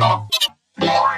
ー。